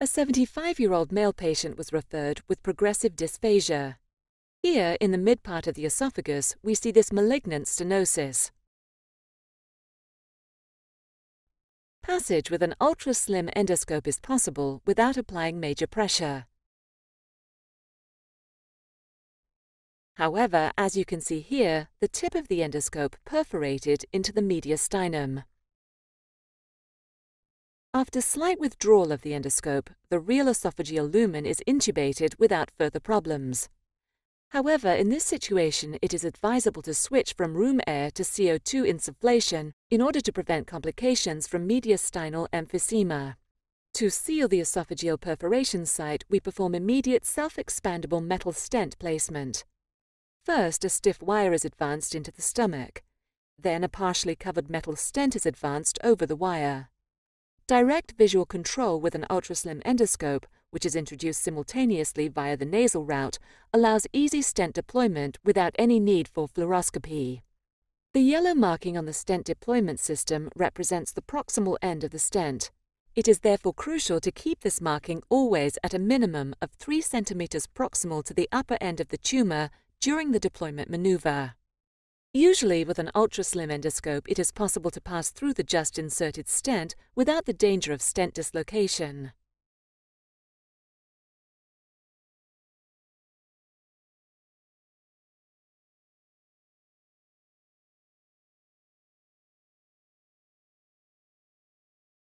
A 75 year old male patient was referred with progressive dysphagia. Here, in the mid part of the esophagus, we see this malignant stenosis. Passage with an ultra-slim endoscope is possible without applying major pressure. However, as you can see here, the tip of the endoscope perforated into the mediastinum. After slight withdrawal of the endoscope, the real esophageal lumen is intubated without further problems. However, in this situation, it is advisable to switch from room air to CO2 insufflation in order to prevent complications from mediastinal emphysema. To seal the esophageal perforation site, we perform immediate self-expandable metal stent placement. First, a stiff wire is advanced into the stomach. Then a partially covered metal stent is advanced over the wire. Direct visual control with an ultraslim endoscope, which is introduced simultaneously via the nasal route, allows easy stent deployment without any need for fluoroscopy. The yellow marking on the stent deployment system represents the proximal end of the stent. It is therefore crucial to keep this marking always at a minimum of 3 cm proximal to the upper end of the tumour during the deployment maneuver. Usually with an ultra-slim endoscope it is possible to pass through the just inserted stent without the danger of stent dislocation.